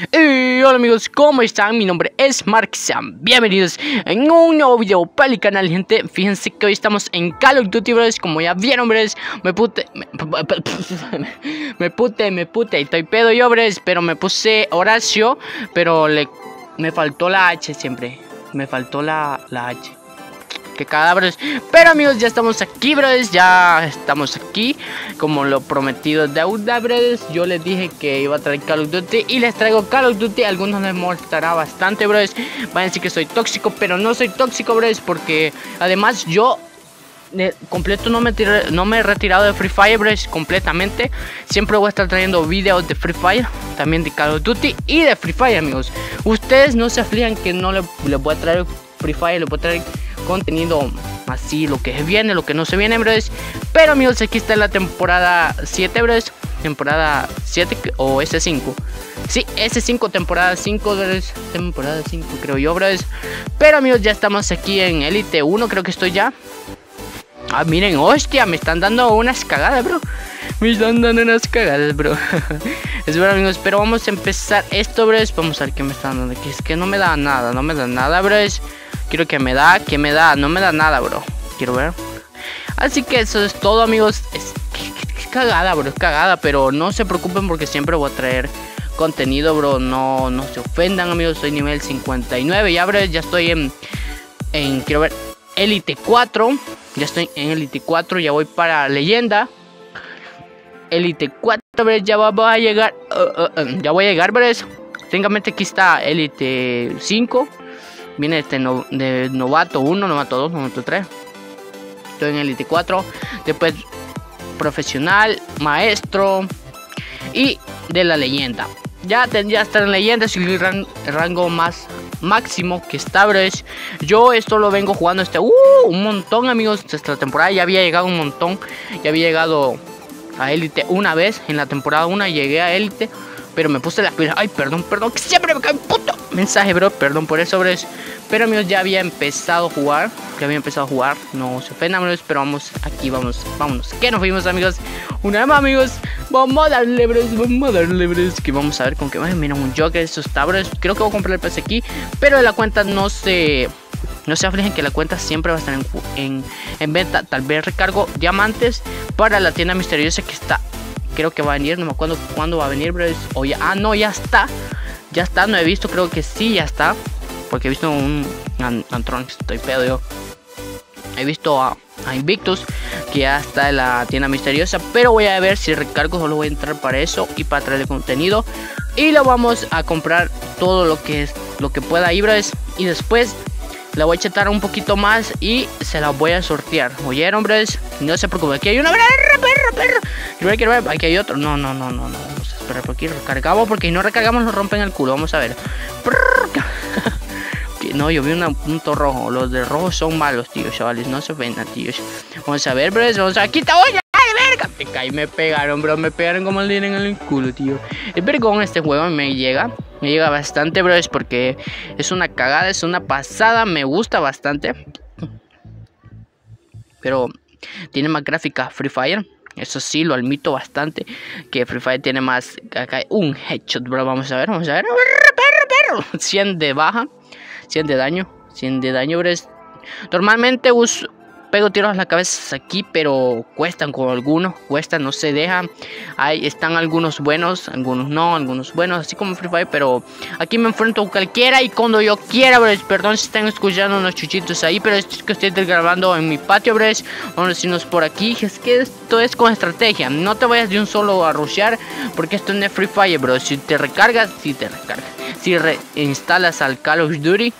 Y hola amigos, ¿cómo están? Mi nombre es Mark Sam. Bienvenidos en un nuevo video para el canal, gente. Fíjense que hoy estamos en Call of Duty, bros. Como ya vieron, bros, me pute. Me, me pute, me pute. Estoy pedo yo, bros. Pero me puse Horacio. Pero le me faltó la H siempre. Me faltó la, la H que cadáveres. Pero amigos, ya estamos aquí, brothers. Ya estamos aquí. Como lo prometido de Auda, brothers. Yo les dije que iba a traer Call of Duty. Y les traigo Call of Duty. algunos les molestará bastante, brothers. Van a decir que soy tóxico. Pero no soy tóxico, brothers. Porque además yo completo no me, no me he retirado de Free Fire, brothers, completamente. Siempre voy a estar trayendo videos de Free Fire, también de Call of Duty y de Free Fire, amigos. Ustedes no se aflijan que no les, les voy a traer Free Fire, les voy a traer contenido así, lo que viene, lo que no se viene, brothers. Pero amigos, aquí está la temporada 7, brothers. Temporada 7 o S5. Sí, S5, temporada 5, brothers. Temporada 5, creo yo, brothers. Pero amigos, ya estamos aquí en Elite 1, creo que estoy ya. Ah, miren, hostia, me están dando unas cagadas, bro. Me están dando unas cagadas, bro. es verdad, amigos, pero vamos a empezar esto, bro. Vamos a ver qué me están dando aquí. Es que no me da nada, no me da nada, bro. Quiero que me da, que me da, no me da nada, bro. Quiero ver. Así que eso es todo, amigos. Es, cagada, bro, es cagada, pero no se preocupen porque siempre voy a traer contenido, bro. No, no se ofendan, amigos. Soy nivel 59, ya, bro, ya estoy en, en quiero ver, Elite 4. Ya estoy en Elite 4, ya voy para leyenda. Elite 4, bro, ya voy a llegar. Uh, uh, uh, ya voy a llegar, bro. Técnicamente aquí está Elite 5 viene este de novato 1, novato 2, novato 3. Estoy en Elite 4. Después profesional, maestro y de la leyenda. Ya tendría estar en leyenda, si el, rango más máximo que está, bros. Yo esto lo vengo jugando este uh, un montón, amigos. Esta temporada ya había llegado un montón. Ya había llegado a élite una vez en la temporada 1 llegué a élite, pero me puse las pilas. Ay, perdón, perdón, que siempre me cae puto mensaje, bro. Perdón por eso, bro. Pero amigos, ya había empezado a jugar. Ya había empezado a jugar. No se ofendan, amigos. Pero vamos aquí, vamos, vámonos. Que nos fuimos, amigos. Una vez más, amigos. Vamos a darle, bros. Vamos a darle, bros. Que vamos a ver con qué más. Mira, un Joker. Eso está, bros. Creo que voy a comprar el PC aquí. Pero la cuenta no se. No se afligen que la cuenta siempre va a estar en, en, venta. Tal vez recargo diamantes para la tienda misteriosa que está. Creo que va a venir. No me acuerdo cuándo va a venir, bros. O ya. Ah, no, ya está. Ya está, no he visto, creo que sí, ya está. Porque he visto un Antron, estoy pedo yo. He visto a, Invictus, que ya está en la tienda misteriosa. Pero voy a ver si recargo, solo voy a entrar para eso y para traer el contenido. Y lo vamos a comprar todo lo que es lo que pueda Ibras. Y después la voy a chetar un poquito más y se la voy a sortear. Oye, hombres, no se preocupen. Aquí hay una perra, perro, perro. Aquí hay otro. No, no, no, no, no pero por aquí recargamos porque si no recargamos nos rompen el culo. Vamos a ver. No, yo vi un punto rojo. Los de rojo son malos, tío, chavales. No se ofendan, tíos. Vamos a ver, bro. Vamos a... Está, oye. verga! Me caí, me pegaron, bro. Me pegaron como el dinero en el culo, tío. El vergón este juego me llega. Me llega bastante, bro. Es porque es una cagada, es una pasada. Me gusta bastante. Pero tiene más gráfica Free Fire. Eso sí, lo admito bastante. Que Free Fire tiene más. Acá un headshot, bro. Vamos a ver, vamos a ver. Perro, perro. 100 de baja. 100 de daño. 100 de daño, bro. Normalmente uso, pego tiros a la cabeza aquí, pero cuestan con algunos, cuestan, no se dejan. Ahí están algunos buenos, algunos no, algunos buenos, así como Free Fire, pero aquí me enfrento a cualquiera y cuando yo quiera, bro. Perdón si están escuchando unos chuchitos ahí, pero es que estoy grabando en mi patio, bro. Vamos a por aquí, es que esto es con estrategia. No te vayas de un solo a rushear, porque esto no es Free Fire, bro. Si te recargas, si te recargas. Si reinstalas al Call of Duty,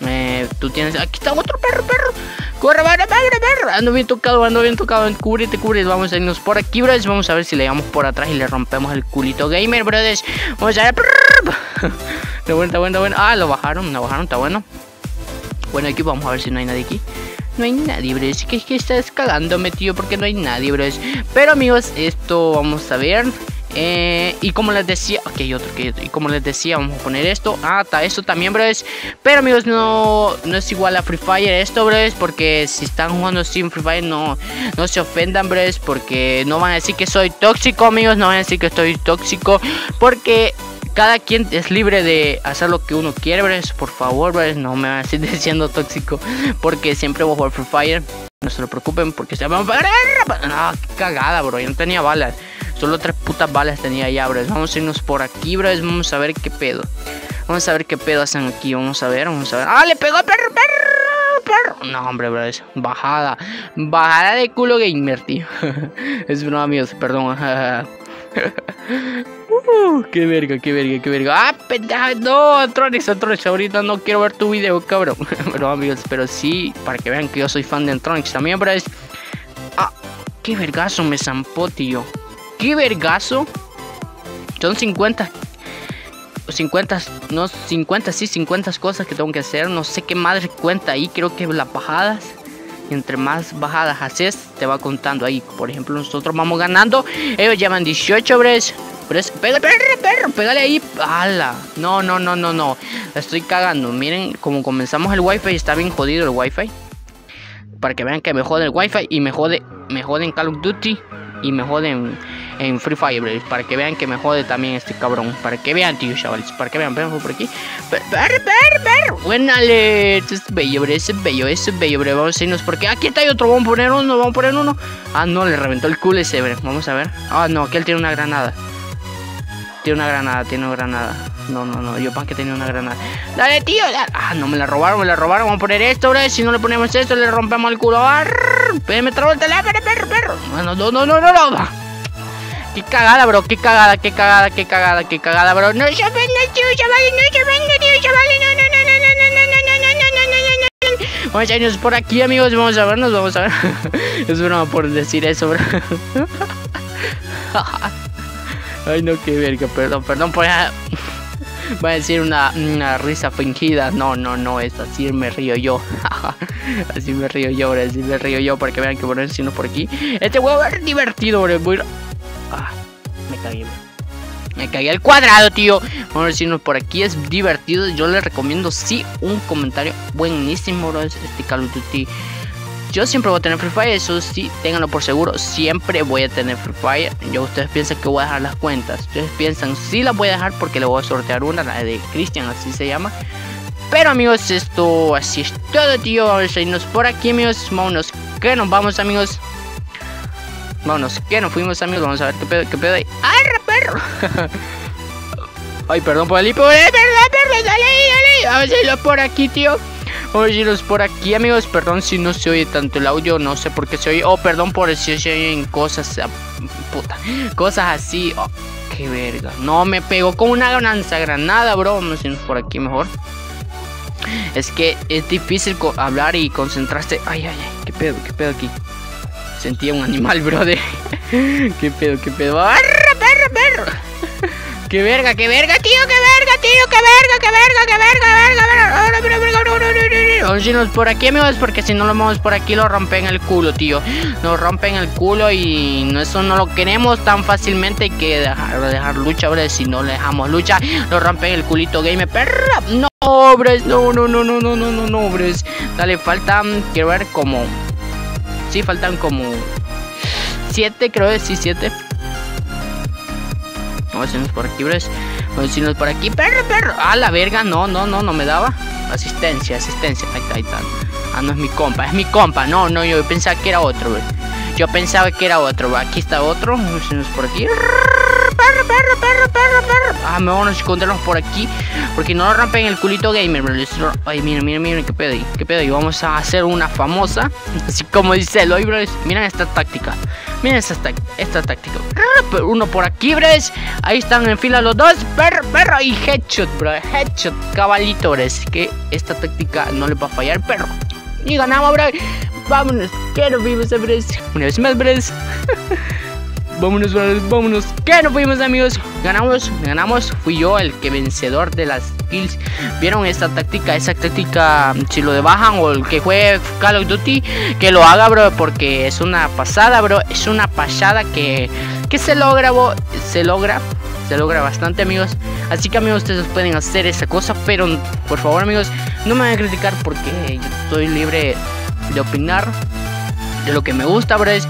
eh, tú tienes. Aquí está otro perro, perro. Corre, perro, perro. Ando bien tocado, ando bien tocado. Cúbrete, cúbrete. Vamos a irnos por aquí, brothers. Vamos a ver si le llegamos por atrás y le rompemos el culito gamer, brothers. Vamos a ver. Está bueno, está bueno, está bueno. Ah, lo bajaron, lo bajaron, está bueno. Bueno, aquí vamos a ver si no hay nadie aquí. No hay nadie, bros. Que, que estás cagándome, tío, porque no hay nadie, bros. Pero amigos, esto vamos a ver. Eh, y como les decía, ok, otro, y como les decía, vamos a poner esto. Ah, está esto también, bros. Pero amigos, no, no es igual a Free Fire esto, bros. Porque si están jugando sin Free Fire, no, no se ofendan, bros. Porque no van a decir que soy tóxico, amigos. No van a decir que estoy tóxico. Porque cada quien es libre de hacer lo que uno quiere, bres. Por favor, bres, no me van a seguir diciendo tóxico. Porque siempre voy a jugar Free Fire. No se lo preocupen porque se van a... Ah, cagada, bro. Yo no tenía balas. Solo tres putas balas tenía ya, bro. Vamos a irnos por aquí, bro. Vamos a ver qué pedo. Vamos a ver qué pedo hacen aquí. Vamos a ver, vamos a ver. ¡Ah, le pegó perro, perro, perro! No, hombre, bro. Bajada. Bajada de culo gamer, tío. es broma, amigos. Perdón. uh, qué verga, qué verga, qué verga. ¡Ah, pendeja! No, Tronix, Tronix. Ahorita no quiero ver tu video, cabrón. Pero, amigos, pero sí, para que vean que yo soy fan de Tronix también, bro. Ah, qué vergazo me zampó, tío. ¡Qué vergazo! Son 50 50, no 50, sí, 50 cosas que tengo que hacer. No sé qué madre cuenta ahí. Creo que las bajadas. Entre más bajadas haces, te va contando ahí. Por ejemplo, nosotros vamos ganando. Ellos llevan 18 bres. Pégale, perro, perro, pégale ahí. ¡Hala! No, no, no, no, no. estoy cagando. Miren, como comenzamos el wifi, está bien jodido el wifi. Para que vean que me jode el wifi y me jode, me jode en Call of Duty y me joden en Free Fire, para que vean que me jode también este cabrón, para que vean, tío, chavales, para que vean, vean por aquí. Per, per, per, Buenale, es bello, bro, es bello, es bello, bro. Vamos a irnos porque aquí está hay otro, vamos a poner uno, vamos a poner uno. Ah, no, le reventó el culo ese, bro. Vamos a ver. Ah, no, aquel tiene una granada. Tiene una granada, tiene una granada. No, no, no, yo pan que tenía una granada. Dale, tío. Ah, no, me la robaron, me la robaron. Vamos a poner esto, bro. Si no le ponemos esto, le rompemos el culo. Me trabó el teléfono, perro, perro. Bueno, no, no, no, no, no. Qué cagada, bro. Qué cagada, qué cagada, qué cagada, qué cagada, bro. No se vende, tío, chavales. No se vende, tío, chavales. No, no, no, no, no, no, no, no, no, no, no, no. Vamos a irnos por aquí, amigos. Vamos a vernos, vamos a ver. es broma por decir eso, bro. Ay, no, qué verga. Perdón, perdón por... A decir una, una, risa fingida. No, no, no, es así me río yo. así me río yo, bro. Así me río yo para que vean que bueno, no por aquí. Este juego es divertido, bro. Voy... Me cagué al cuadrado, tío. Vamos a decirnos por aquí. Es divertido. Yo les recomiendo, sí, un comentario buenísimo, bro. Este Call of Duty yo siempre voy a tener Free Fire, eso sí, ténganlo por seguro. Siempre voy a tener Free Fire. Yo ustedes piensan que voy a dejar las cuentas. Ustedes piensan, sí las voy a dejar porque le voy a sortear una, la de Christian, así se llama. Pero amigos, esto así es todo, tío. Vamos a irnos por aquí, amigos. Vámonos, que nos vamos, amigos. Vámonos, que nos fuimos, amigos. Vamos a ver qué pedo, qué pedo hay. ¡Arra, perro! Ay, perdón por el hipo. Perdón, perdón, dale, dale. A irlo por aquí, tío. Vamos por aquí, amigos. Perdón si no se oye tanto el audio. No sé por qué se oye. Oh, perdón por si se oyen cosas. Ah, puta. Cosas así. Oh, qué verga. No me pegó con una lanza granada, bro. Vamos a irnos por aquí mejor. Es que es difícil hablar y concentrarse. Ay, ay, ay. ¿Qué pedo? ¿Qué pedo aquí? Sentía un animal, brother. ¿Qué pedo? ¿Qué pedo? ¡Perro, perro, perro! ¡Qué verga, qué verga, tío! ¡Qué verga, tío! ¡Qué verga, qué verga, qué verga, qué verga! Vamos a irnos por aquí, amigos, porque si no lo vamos por aquí lo rompen el culo, tío. Nos rompen el culo y eso no lo queremos tan fácilmente. Que dejar, lucha, bro. Si no le dejamos lucha, nos rompen el culito game. ¡Perra! ¡No, bres! No, no, no, no, no, no, no, no. Dale, faltan, quiero ver como... Sí, faltan como... Siete, creo que sí, siete. Vamos a irnos por aquí, bres. Vamos a irnos por aquí. Perro, perro. Ah, la verga. No, no, no, no me daba. Asistencia, asistencia. Ahí está, ahí está. Ah, no es mi compa. Es mi compa. No, no, yo pensaba que era otro, bro. Yo pensaba que era otro. Aquí está otro. Vamos a irnos por aquí. Perro, perro, perro, perro, perro. Ah, me vamos a escondernos por aquí. Porque no nos rompen el culito gamer, bro. Ay, miren, miren, miren. ¿Qué pedo? ¿Qué pedo ahí? Vamos a hacer una famosa. Así como dice Eloy, bro. Miren esta táctica. Miren esta, esta táctica. Uno por aquí, bres. Ahí están en fila los dos. Perro, perro. Y headshot, bro. Headshot, cabalito, bres. Que esta táctica no le va a fallar, perro. Y ganamos, bro. Vámonos. Que nos vimos, bres. Una vez más, bres. vámonos, bros, vámonos. Que nos fuimos, amigos. Ganamos, ganamos. Fui yo el que vencedor de las kills. ¿Vieron esta táctica? Esa táctica, si lo de bajan o el que juegue Call of Duty, que lo haga, bro. Porque es una pasada, bro. Es una pasada que, que se logra, bro. Se logra. Se logra bastante, amigos. Así que, amigos, ustedes pueden hacer esa cosa. Pero, por favor, amigos, no me van a criticar porque yo estoy libre de opinar lo que me gusta, bro, es,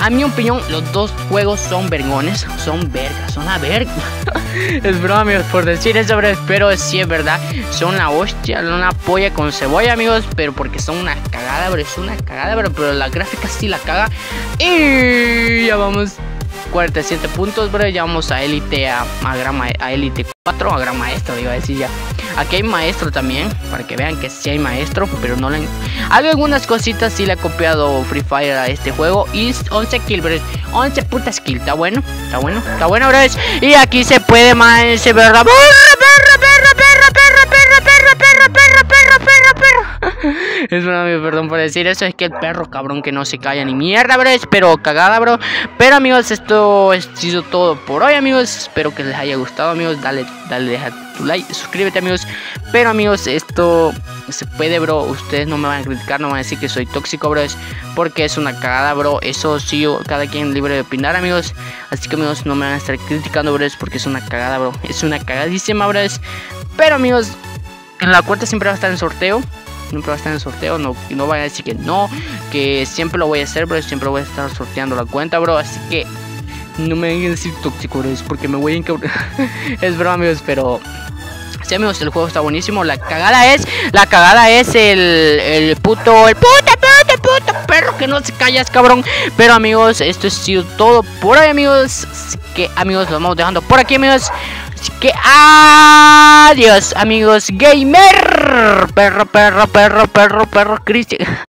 a mi opinión, los dos juegos son vergones, son vergas, son a verga. es broma, amigos, por decir eso, bro. Pero sí es verdad. Son la hostia, una polla con cebolla, amigos. Pero porque son una cagada, bro. Es una cagada, bro. Pero la gráfica sí la caga. Y ya vamos 47 puntos, bro. Ya vamos a élite, a, a, a élite 4, a gran maestro, iba a decir ya. Aquí hay maestro también, para que vean que sí hay maestro, pero no le... Hay algunas cositas, sí le ha copiado Free Fire a este juego. Y 11 kills, bro. 11 putas kills, está bueno, está bueno, está bueno, bro. Y aquí se puede más, ¿verdad? ¡Perro, perro, perro, perro, perro, perro, perro, perro, perro, perro, perro, perro! Es una perdón por decir eso, es que el perro cabrón que no se calla ni mierda, bro. Pero cagada, bro. Pero amigos, esto ha sido todo por hoy, amigos. Espero que les haya gustado, amigos. Dale, dale, deja like, suscríbete, amigos. Pero amigos, esto se puede, bro. Ustedes no me van a criticar, no van a decir que soy tóxico, bro. Porque es una cagada, bro. Eso sí, cada quien libre de opinar, amigos. Así que, amigos, no me van a estar criticando, bro. Porque es una cagada, bro. Es una cagadísima, bro. Pero, amigos, en la cuarta siempre va a estar en sorteo siempre va a estar en sorteo. No, no vaya a decir que no, que siempre lo voy a hacer, bro. Siempre voy a estar sorteando la cuenta, bro. Así que no me vengan a decir tóxico, bro. Porque me voy a encabronar. es broma, amigos, pero. Sí, amigos, el juego está buenísimo. La cagada es. La cagada es el. El puto. El puto, puto, puto perro que no se callas, cabrón. Pero, amigos, esto ha sido todo por hoy, amigos. Así que, amigos, lo vamos dejando por aquí, amigos. Así que adiós, amigos gamer. Perro, perro, perro, perro, perro, Cristian.